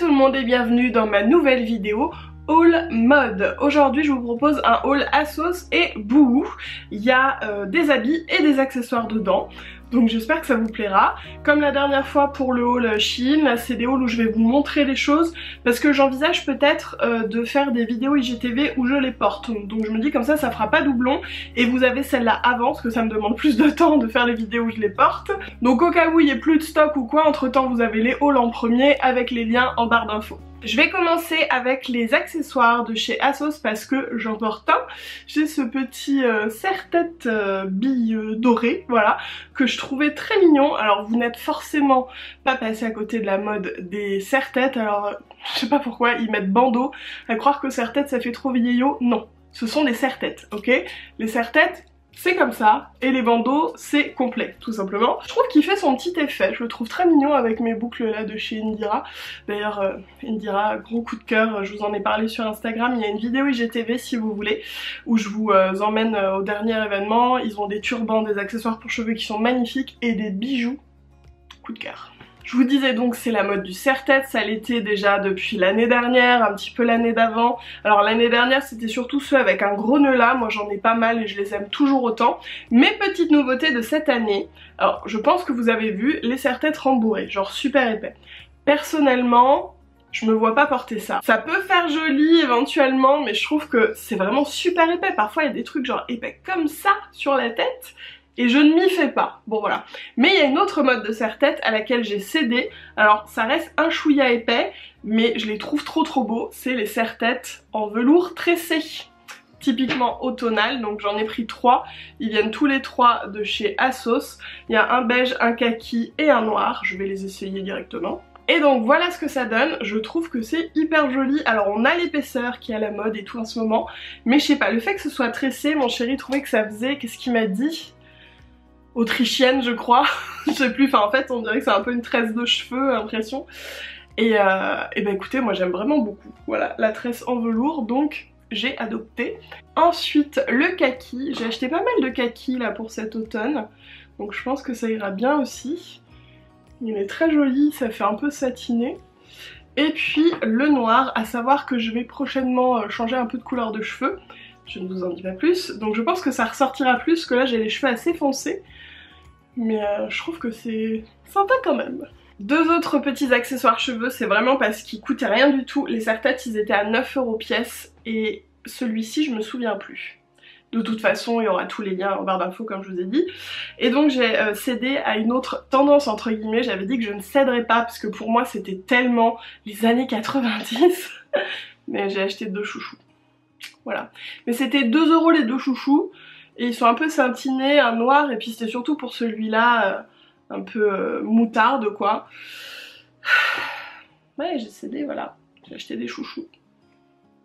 tout le monde et bienvenue dans ma nouvelle vidéo haul mode. Aujourd'hui je vous propose un haul Asos et Bouhou. Il y a euh, des habits et des accessoires dedans. Donc j'espère que ça vous plaira. Comme la dernière fois pour le haul Shein, c'est des hauls où je vais vous montrer les choses parce que j'envisage peut-être euh, de faire des vidéos IGTV où je les porte. Donc je me dis comme ça ça fera pas doublon et vous avez celle-là avant parce que ça me demande plus de temps de faire les vidéos où je les porte. Donc au cas où il n'y ait plus de stock ou quoi, entre temps vous avez les hauls en premier avec les liens en barre d'infos. Je vais commencer avec les accessoires de chez Asos parce que j'en porte un. J'ai ce petit euh, serre-tête euh, bille euh, voilà, que je trouvais très mignon. Alors vous n'êtes forcément pas passé à côté de la mode des serre-têtes, alors je sais pas pourquoi ils mettent bandeau, à croire que serre-tête ça fait trop vieillot, non. Ce sont des serre-têtes, ok? Les serre-têtes, c'est comme ça, et les bandeaux, c'est complet, tout simplement. Je trouve qu'il fait son petit effet, je le trouve très mignon avec mes boucles là de chez Indira. D'ailleurs, euh, Indira, gros coup de cœur, je vous en ai parlé sur Instagram, il y a une vidéo IGTV si vous voulez, où je vous euh, emmène euh, au dernier événement. Ils ont des turbans, des accessoires pour cheveux qui sont magnifiques, et des bijoux. Coup de cœur. Je vous disais donc c'est la mode du serre-tête, ça l'était déjà depuis l'année dernière, un petit peu l'année d'avant. Alors l'année dernière c'était surtout ceux avec un gros nœud là, moi j'en ai pas mal et je les aime toujours autant. Mes petites nouveautés de cette année, alors je pense que vous avez vu les serre-têtes rembourrés, genre super épais. Personnellement, je me vois pas porter ça. Ça peut faire joli éventuellement, mais je trouve que c'est vraiment super épais. Parfois il y a des trucs genre épais comme ça sur la tête et je ne m'y fais pas. Bon voilà. Mais il y a une autre mode de serre-tête à laquelle j'ai cédé. Alors ça reste un chouïa épais, mais je les trouve trop trop beaux. C'est les serre-têtes en velours tressé typiquement automnal, donc j'en ai pris trois. Ils viennent tous les trois de chez Asos. Il y a un beige, un kaki et un noir. Je vais les essayer directement. Et donc voilà ce que ça donne, je trouve que c'est hyper joli. Alors on a l'épaisseur qui est à la mode et tout en ce moment, mais je sais pas, le fait que ce soit tressé, mon chéri trouvait que ça faisait, qu'est-ce qu'il m'a dit? Autrichienne je crois, je sais plus, enfin en fait on dirait que c'est un peu une tresse de cheveux, impression. Et, euh, et ben écoutez, moi j'aime vraiment beaucoup, voilà, la tresse en velours, donc j'ai adopté. Ensuite, le kaki, j'ai acheté pas mal de kaki là pour cet automne, donc je pense que ça ira bien aussi. Il est très joli, ça fait un peu satiné. Et puis le noir, à savoir que je vais prochainement euh, changer un peu de couleur de cheveux. Je ne vous en dis pas plus. Donc je pense que ça ressortira plus, que là j'ai les cheveux assez foncés. Mais euh, je trouve que c'est sympa quand même. Deux autres petits accessoires cheveux, c'est vraiment parce qu'ils coûtaient rien du tout. Les serre-têtes, ils étaient à 9 euros pièce. Et celui-ci, je me souviens plus. De toute façon, il y aura tous les liens en barre d'infos comme je vous ai dit. Et donc j'ai euh, cédé à une autre tendance entre guillemets. J'avais dit que je ne céderais pas parce que pour moi c'était tellement les années 90. Mais j'ai acheté deux chouchous. Voilà. Mais c'était 2 euros les deux chouchous. Et ils sont un peu scintinés, un noir. Et puis c'était surtout pour celui-là, euh, un peu euh, moutarde quoi. Ouais, j'ai cédé, voilà. J'ai acheté des chouchous.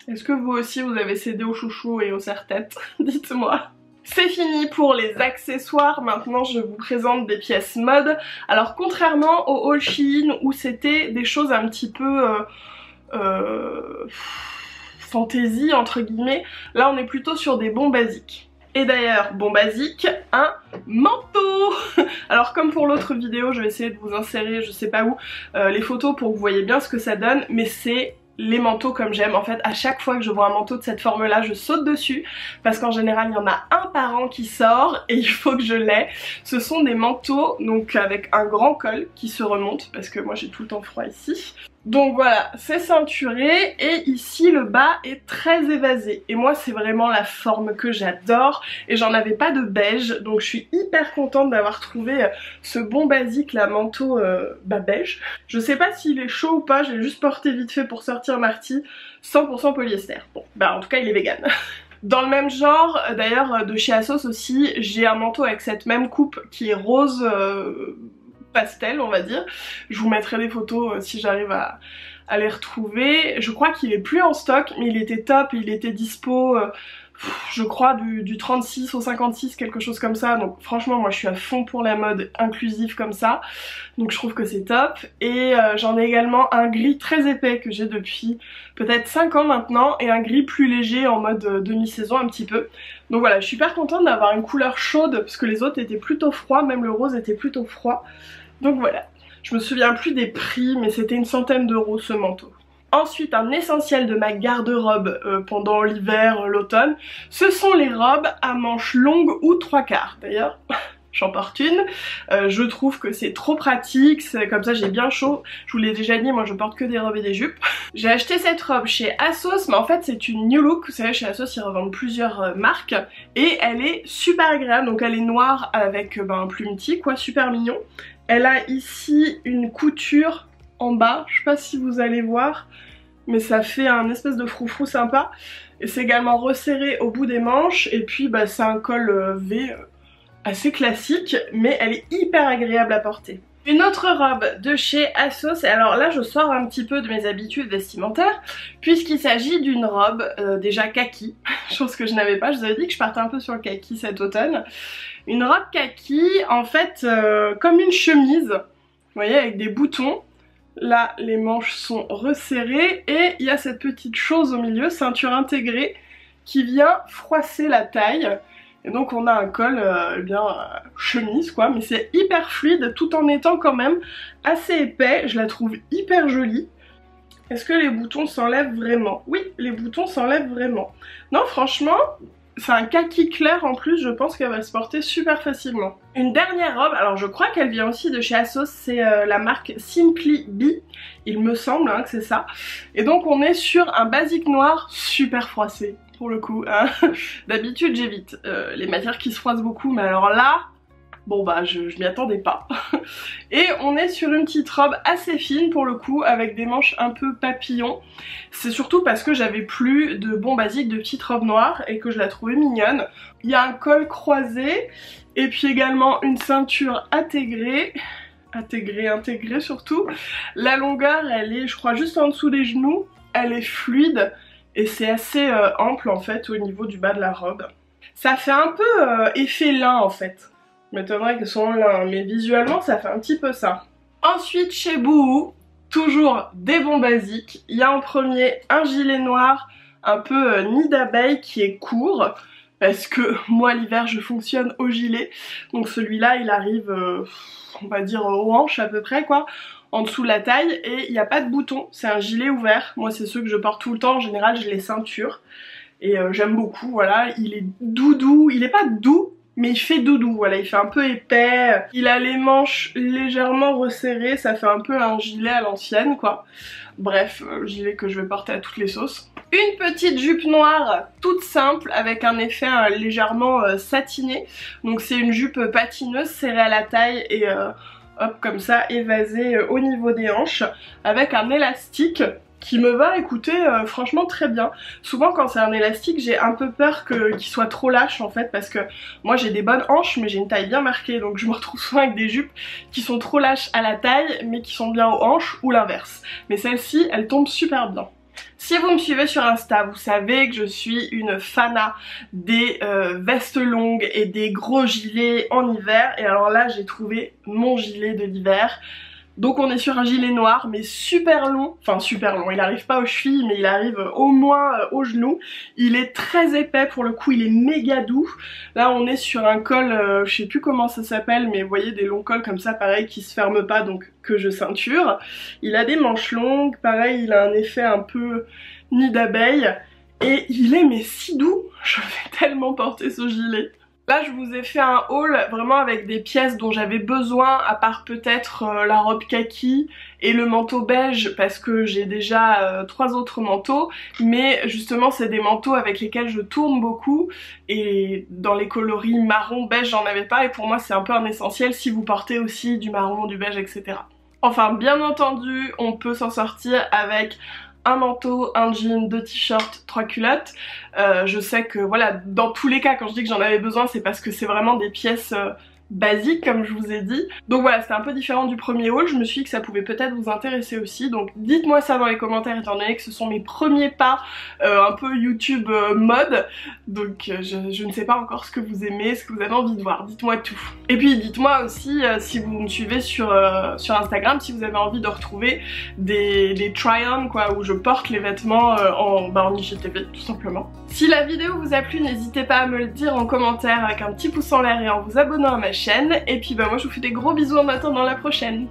Est-ce que vous aussi vous avez cédé aux chouchous et aux serre-têtes Dites-moi. C'est fini pour les accessoires, maintenant je vous présente des pièces mode. Alors contrairement au haul Shein où c'était des choses un petit peu... Euh, fantaisie entre guillemets, là on est plutôt sur des bons basiques. Et d'ailleurs, bon basique, un manteau Alors comme pour l'autre vidéo, je vais essayer de vous insérer, je sais pas où, euh, les photos pour que vous voyez bien ce que ça donne, mais c'est les manteaux comme j'aime. En fait, à chaque fois que je vois un manteau de cette forme-là, je saute dessus parce qu'en général, il y en a un par an qui sort et il faut que je l'ai. Ce sont des manteaux donc avec un grand col qui se remonte parce que moi j'ai tout le temps froid ici. Donc voilà, c'est ceinturé et ici le bas est très évasé. Et moi c'est vraiment la forme que j'adore et j'en avais pas de beige donc je suis hyper contente d'avoir trouvé euh, ce bon basique là, manteau euh, bah, beige. Je sais pas s'il est chaud ou pas, j'ai juste porté vite fait pour sortir Marty, 100% polyester. Bon, bah en tout cas il est vegan. Dans le même genre, d'ailleurs de chez Asos aussi, j'ai un manteau avec cette même coupe qui est rose... Euh, pastel on va dire. Je vous mettrai des photos euh, si j'arrive à, les retrouver. Je crois qu'il est plus en stock mais il était top, il était dispo euh, je crois du, 36 au 56 quelque chose comme ça. Donc franchement moi je suis à fond pour la mode inclusive comme ça. Donc je trouve que c'est top. Et euh, j'en ai également un gris très épais que j'ai depuis peut-être 5 ans maintenant et un gris plus léger en mode demi-saison un petit peu. Donc voilà je suis super contente d'avoir une couleur chaude parce que les autres étaient plutôt froids même le rose était plutôt froid donc voilà. Je me souviens plus des prix mais c'était une centaine d'euros ce manteau. Ensuite, un essentiel de ma garde-robe euh, pendant l'hiver, l'automne, ce sont les robes à manches longues ou trois quarts. D'ailleurs, j'en porte une. Euh, je trouve que c'est trop pratique, comme ça j'ai bien chaud. Je vous l'ai déjà dit, moi je porte que des robes et des jupes. J'ai acheté cette robe chez Asos, mais en fait c'est une New Look. Vous savez, chez Asos ils revendent plusieurs euh, marques. Et elle est super agréable, donc elle est noire avec ben, un plumeti, quoi, super mignon. Elle a ici une couture en bas, je sais pas si vous allez voir, mais ça fait un espèce de froufrou sympa. Et c'est également resserré au bout des manches, et puis bah, c'est un col euh, V euh, assez classique, mais elle est hyper agréable à porter. Une autre robe de chez Asos, et alors là je sors un petit peu de mes habitudes vestimentaires, puisqu'il s'agit d'une robe euh, déjà kaki, chose que je n'avais pas, je vous avais dit que je partais un peu sur le kaki cet automne. Une robe kaki, en fait, comme une chemise, vous voyez, avec des boutons, Là, les manches sont resserrées. Et il y a cette petite chose au milieu, ceinture intégrée, qui vient froisser la taille. Et donc on a un col, euh, eh bien, euh, chemise quoi, mais c'est hyper fluide tout en étant quand même assez épais. Je la trouve hyper jolie. Est-ce que les boutons s'enlèvent vraiment? Oui, les boutons s'enlèvent vraiment. Non, franchement, c'est un kaki clair en plus, je pense qu'elle va se porter super facilement. Une dernière robe, alors je crois qu'elle vient aussi de chez Asos, c'est euh, la marque Simply Bee, il me semble hein, que c'est ça. Et donc on est sur un basique noir super froissé, pour le coup. Hein. D'habitude j'évite euh, les matières qui se froissent beaucoup, mais alors là, Bon bah je, m'y attendais pas. et on est sur une petite robe assez fine pour le coup avec des manches un peu papillon. C'est surtout parce que j'avais plus de bon basique de petite robe noire et que je la trouvais mignonne. Il y a un col croisé et puis également une ceinture intégrée intégrée, intégrée surtout. La longueur elle est je crois juste en dessous des genoux, elle est fluide et c'est assez euh, ample en fait au niveau du bas de la robe. Ça fait un peu euh, effet lin en fait m'étonnerait que ce soit là, mais visuellement ça fait un petit peu ça. Ensuite chez Bouhou, toujours des bons basiques. Il y a en premier un gilet noir un peu euh, nid d'abeille qui est court parce que moi l'hiver je fonctionne au gilet donc celui-là il arrive on va dire aux hanches à peu près quoi en dessous de la taille et il n'y a pas de bouton c'est un gilet ouvert. Moi c'est ceux que je porte tout le temps. En général je les ceinture. Et euh, j'aime beaucoup voilà. Il est doudou. Il est pas doux mais il fait doudou, voilà, il fait un peu épais, il a les manches légèrement resserrées, ça fait un peu un gilet à l'ancienne quoi. Bref, euh, gilet que je vais porter à toutes les sauces. Une petite jupe noire toute simple avec un effet euh, légèrement satiné. Donc c'est une jupe patineuse serrée à la taille et hop comme ça évasée au niveau des hanches avec un élastique qui me va écouter euh, franchement très bien. Souvent quand c'est un élastique j'ai un peu peur qu'il soit trop lâche en fait parce que moi j'ai des bonnes hanches mais j'ai une taille bien marquée donc je me retrouve souvent avec des jupes qui sont trop lâches à la taille mais qui sont bien aux hanches ou l'inverse. Mais celle-ci elle tombe super bien. Si vous me suivez sur Insta, vous savez que je suis une fana des euh, vestes longues et des gros gilets en hiver. Et alors là, j'ai trouvé mon gilet de l'hiver. Donc on est sur un gilet noir mais super long, enfin super long, il arrive pas aux chevilles mais il arrive au moins euh, aux genoux. Il est très épais pour le coup, il est méga doux. Là on est sur un col, euh, je sais plus comment ça s'appelle mais vous voyez des longs cols comme ça pareil qui se ferment pas donc que je ceinture. Il a des manches longues, pareil il a un effet un peu nid d'abeille et il est mais si doux, je vais tellement porter ce gilet. Là je vous ai fait un haul vraiment avec des pièces dont j'avais besoin à part peut-être euh, la robe kaki et le manteau beige parce que j'ai déjà euh, trois autres manteaux. Mais justement c'est des manteaux avec lesquels je tourne beaucoup. Et dans les coloris marron beige j'en avais pas. Et pour moi c'est un peu un essentiel si vous portez aussi du marron, du beige etc. Enfin bien entendu on peut s'en sortir avec un manteau, un jean, deux t-shirts, trois culottes. Euh, je sais que voilà, dans tous les cas, quand je dis que j'en avais besoin, c'est parce que c'est vraiment des pièces euh, basique comme je vous ai dit. Donc voilà, c'était un peu différent du premier haul, je me suis dit que ça pouvait peut-être vous intéresser aussi. Donc dites-moi ça dans les commentaires étant donné que ce sont mes premiers pas euh, un peu YouTube euh, mode. Donc euh, je, ne sais pas encore ce que vous aimez, ce que vous avez envie de voir, dites-moi tout. Et puis dites-moi aussi si vous me suivez sur, sur Instagram, si vous avez envie de retrouver des, des try-on quoi, où je porte les vêtements en, bah, en IGTV tout simplement. Si la vidéo vous a plu, n'hésitez pas à me le dire en commentaire avec un petit pouce en l'air et en vous abonnant à ma Et puis bah moi je vous fais des gros bisous en attendant la prochaine.